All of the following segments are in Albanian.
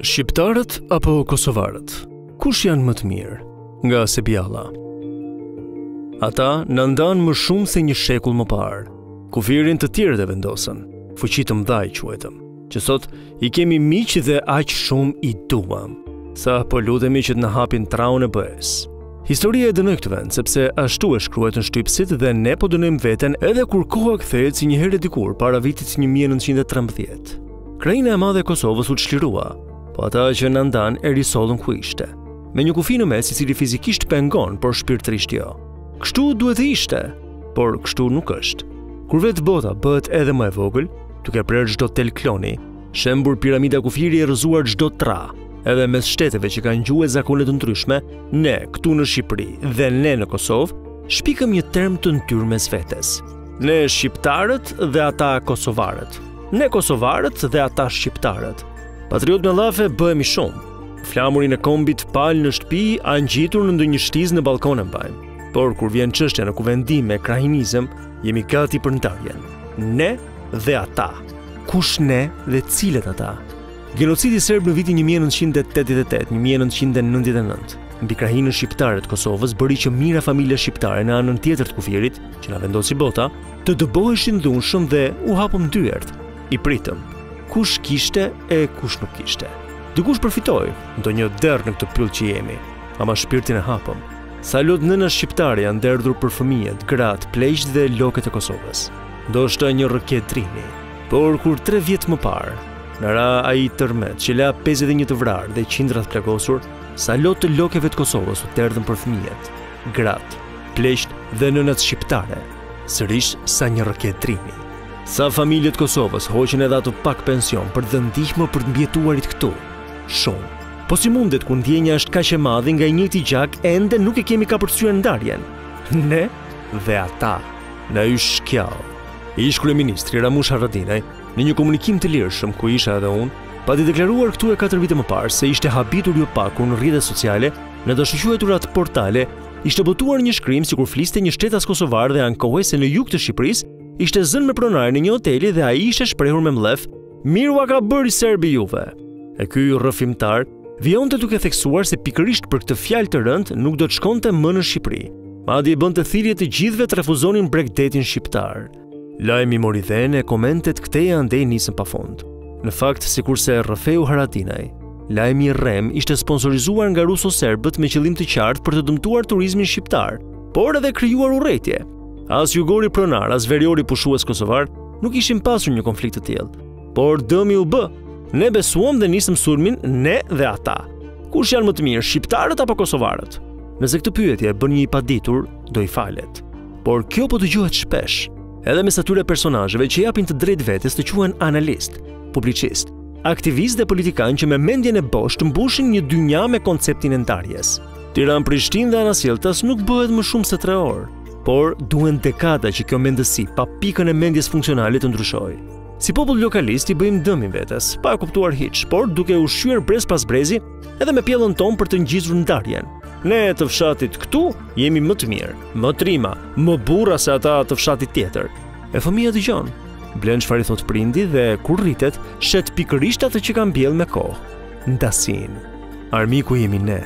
Shqiptarët apo kosovarët? Kush janë më të mirë? Nga Sebjalla. Ata na ndanë më shumë se një shekull më parë, kufirin të tjerët e vendosën, fuqi të mëdha i quajtëm, që sot i kemi miq dhe aq shumë i duam, sa po lutemi që të na hapin traun e BE-së. Historia e dënoi këtë vend, sepse ashtu e shkruajtën shtypësit dhe ne po dënojmë veten edhe kur koha kthehet si një herë e dikur para vitit 1913. Krahina e madhe e Kosovës u çlirua, po ata që na ndanë e risollën ku ishte. Me një kufi në mes i cili fizikisht pengon, por shpirtërisht jo. Kështu duhet të ishte, por kështu nuk është. Kur vetë bota bëhet edhe më e vogël, duke prerë çdo tel kloni, Shembur piramida kufiri e rrëzuar çdo tra, edhe mes shteteve që kanë gjuhë e zakone të ndryshme, ne këtu në Shqipëri dhe ne në Kosovë, shpikëm një term të ndyrë mes vetes. Ne shqiptarët dhe ata kosovarët. Ne kosovarët dhe ata shqiptarët. Patriot me llafe bëhemi shumë. Flamurin e kombit palë në shtëpi, a ngjitur në ndonjë shtizë në ballkon e mbajmë. Por kur vjen çështja në kuvendim e krahinizëm, jemi gati për ndarjen. Ne dhe ata. Kush ne dhe cilët ata? Genocidi serb në vitin 1998, 1999, mbi krahinën shqiptare të Kosovës bëri që mijëra familje shqiptare në anën tjetër të kufirit, që na vendosi bota, të dëboheshin dhunshëm dhe u hapëm dyert. I pritëm kush kishte e kush nuk kishte. Dikush përfitoi ndonjë derr në këtë pyll që jemi, ama shpirtin e hapëm. Sa lot nëna shqiptare janë derdhur për fëmijët, gratë, pleqtë dhe loket e Kosovës. Ndoshta një rrëke Drini, por kur tre vjet më parë, na ra ai tërmet që la 51 të vrarë dhe qindra të plagosur, sa lot të lokeve të Kosovës u derdhën për fëmijët, gratë, pleqtë dhe nënat shqiptare, sërish sa një rrëke Drini. Sa familje të Kosovës hoqën edhe atë pak pension për t'i dhënë ndihmë për të mbijetuarit këtu, shumë. Po si mundet kur ndjenja është kaq e madhe nga i njëjti gjak ende nuk e kemi kapërcyer ndarjen? Ne? dhe ata na i shti shkjau. Ish kryeministri Ramush Haradinaj, në një komunikim të lirshëm ku isha edhe unë, pati deklaruar këtu e 4 vite më parë se ishte habitur jo pak kur në rrjetet sociale në të ashtuquajturat portale, ishte botuar një shkrim sikur fliste një shtetas kosovar dhe ankohej se në jug të Shqipërisë ishte zënë me pronarin e një hoteli dhe ai ishte shprehur me mllef, mirë ua ka bërë serbi juve. E ky rrëfimtar, Vijonte duke theksuar se pikërisht për këtë fjalë të rëndë nuk do të shkonte më në Shqipëri. Madje i bënte thirrje të gjithëve të refuzonin bregdetin shqiptar. Lajmi mori dhenë e komentet këtej e andej nisën pa fund. Në fakt, sikurse rrëfeu Haradinaj, lajmi i rremë ishte sponsorizuar nga ruso serbët me qëllim të qartë për të dëmtuar turizmin shqiptar, por edhe krijuar urrejtje. As jugori pronar, as veriori pushues kosovar nuk kishin pasur një konflikt të tillë. Por dëmi u bë. Ne besuam dhe nisëm sulmin ne dhe ata. Kush janë më të mirë, shqiptarët apo kosovarët? Nëse këtë pyetje e bën një i paditur, do i falet. Por kjo po dëgjohet shpesh, edhe mes atyre personazheve që japin të drejtë vetes të quhen analistë, publicistë, aktivistë dhe politikanë që me mendjen e bosh të mbushin një dynja me konceptin e ndarjes. Tiranë Prishtinë dhe anasjelltas nuk bëhet më shumë se tre orë, por duhen dekada që kjo mendësi pa pikën e mendjes funksionale të ndryshojë. Si popull lokalist i bëjmë dëmin vetes, pa e kuptuar hiç, por duke u shqyer brez pas brezi edhe me pjellën tonë për të ngjizur ndarjen. Ne të fshatit këtu jemi më të mirë, më trima, më burra se ata të fshatit tjetër. E fëmija dëgjon, blen çfarë i thotë prindi dhe kur rritet, shet pikërisht atë që ka mbjellë me kohë. Ndasinë. Armiku jemi ne.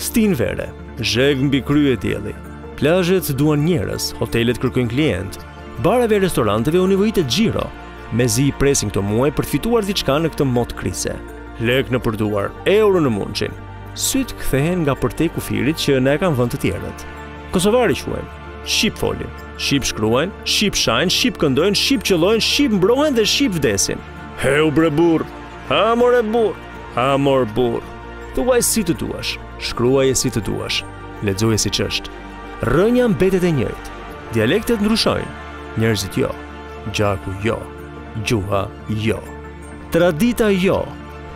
Stinë vere, zheg mbi krye dielli, plazhet duan njerëz, hotelet kërkojnë klientë, Bareve e restoranteve u nevojitet xhiro, mezi i presin këto muaj për të fituar diçka në këtë mot krize. Lek nëpër duar, euro në mundshin. Sytë kthehen nga përtej kufirit që na e kanë vënë të tjerët. Kosovarë quhen, shqip flasin, shqip shkruajnë, shqip shajnë, shqip këndojnë, shqip qëllojnë, shqip mbrohen dhe shqip vdesin. Heu bre burrë, ha more burrë, ha mor burrë. Thuaj si të duash, shkruaje si të duash, lexoje siç është. Rrënja mbetet e njëjtë. Dialektet ndryshojnë, njerëzit jo, gjaku jo, gjuha jo, tradita jo,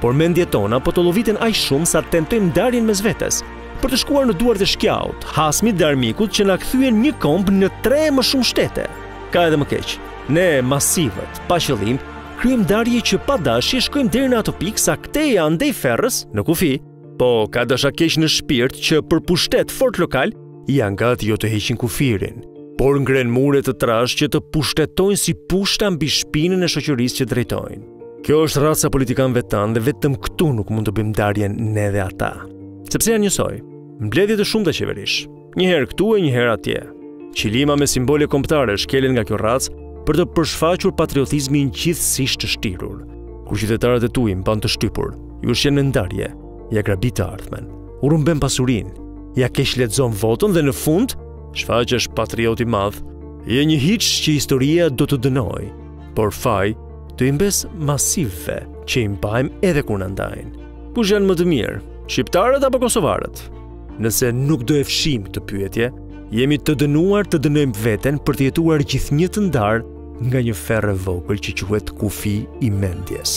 por mendjet tona po tolloviten aq shumë sa tentojmë ndarjen mes vetes, për të shkuar në duart e shkjaut, hasmit dhe armikut që na kthyen një komb në tre më shumë shtete. Ka edhe më keq. Ne masivët, pa qëllim, kryejmë ndarje që pa dashje shkojmë deri në atë pikë sa këtej andej ferrës në kufi, Po ka dashakeqë në shpirt që për pushtet fort lokal janë gati jo të heqin kufirin, por ngren mure të trashë që të pushtetojnë si pushta mbi shpinën e shoqërisë që drejtojnë. Kjo është raca e politikanëve tanë dhe vetëm këtu nuk mund të bëjmë ndarjen ne dhe ata, sepse janë njësoj. Mbledhje të shumta qeverish. Një herë këtu e një herë atje. Qilima me simbole kombëtare shkelen nga kjo racë për të përshfaqur patriotizmin gjithësisht të shtirur. Kur qytetarët e tu i mban të shtypur, i ushqen me ndarje, ia grabit të ardhmen, u rrëmben pasurinë, ia keqlexon votën dhe në fund, shfaqesh patriot i madh, je një hiç që historia do të dënojë, por faj do i mbesë masivëve që i mbajmë edhe kur na ndajnë. Kush janë më të mirë, shqiptarët apo kosovarët? Nëse nuk do e fshijmë këtë pyetje, jemi të dënuar të dënojmë veten për të jetuar gjithnjë të ndarë nga një ferrë e vogël që quhet kufi i mendjes.